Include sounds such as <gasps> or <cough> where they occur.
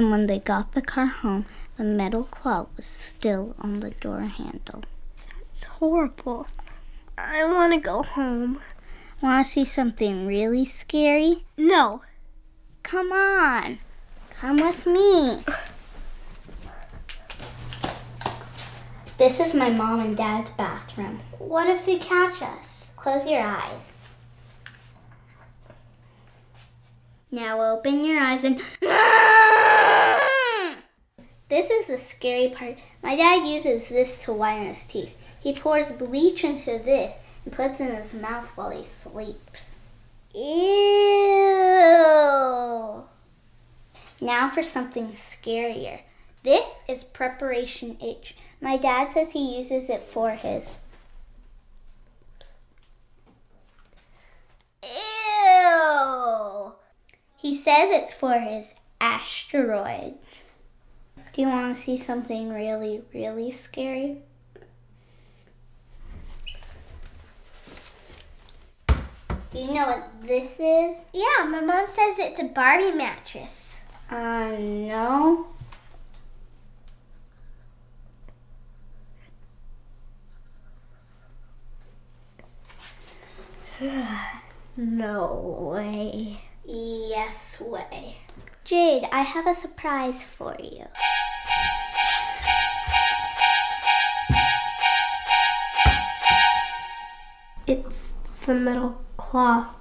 And when they got the car home, the metal claw was still on the door handle. It's horrible. I want to go home. Want to see something really scary? No. Come on. Come with me. This is my mom and dad's bathroom. What if they catch us? Close your eyes. Now open your eyes and. <gasps> <laughs> This is the scary part. My dad uses this to whiten his teeth. He pours bleach into this and puts it in his mouth while he sleeps. Ew! Now for something scarier. This is Preparation H. My dad says he uses it for his. Ew! He says it's for his asteroids. Do you want to see something really, really scary? Do you know what this is? Yeah, my mom says it's a Barbie mattress. Uh, no. <sighs> No way. Yes way. Jade, I have a surprise for you. It's the metal claw.